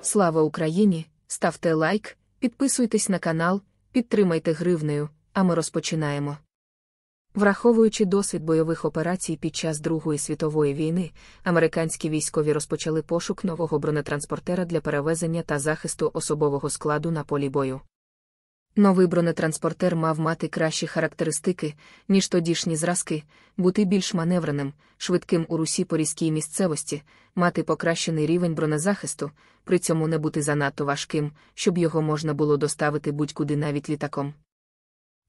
Слава Україні! Ставте лайк, підписуйтесь на канал, підтримайте гривнею, а ми розпочинаємо. Враховуючи досвід бойових операцій під час Другої світової війни, американські військові розпочали пошук нового бронетранспортера для перевезення та захисту особового складу на полі бою. Новий бронетранспортер мав мати кращі характеристики, ніж тодішні зразки, бути більш маневреним, швидким у русі по різкій місцевості, мати покращений рівень бронезахисту, при цьому не бути занадто важким, щоб його можна було доставити будь-куди навіть літаком.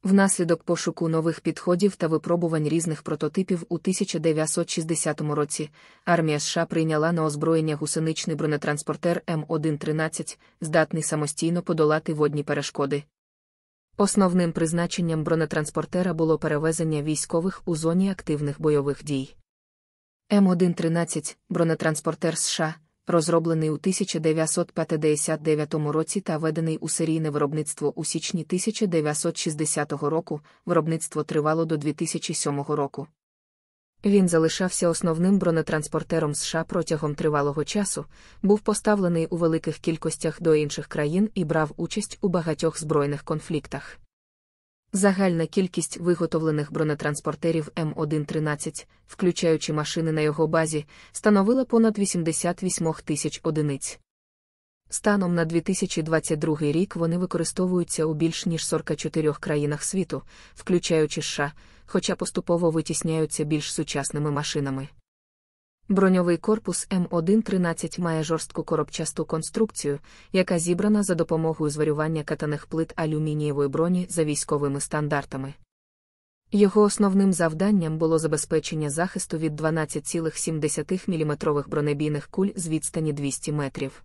Внаслідок пошуку нових підходів та випробувань різних прототипів у 1960 році армія США прийняла на озброєння гусеничний бронетранспортер М113, здатний самостійно подолати водні перешкоди. Основним призначенням бронетранспортера було перевезення військових у зоні активних бойових дій. М113 бронетранспортер США, розроблений у 1959 році та введений у серійне виробництво у січні 1960 року, виробництво тривало до 2007 року. Він залишався основним бронетранспортером США протягом тривалого часу, був поставлений у великих кількостях до інших країн і брав участь у багатьох збройних конфліктах. Загальна кількість виготовлених бронетранспортерів М113, включаючи машини на його базі, становила понад 88 тисяч одиниць. Станом на 2022 рік вони використовуються у більш ніж 44 країнах світу, включаючи США, хоча поступово витісняються більш сучасними машинами. Броньовий корпус М113 має жорстку коробчасту конструкцію, яка зібрана за допомогою зварювання катаних плит алюмінієвої броні за військовими стандартами. Його основним завданням було забезпечення захисту від 12,7 мм бронебійних куль з відстані 200 метрів.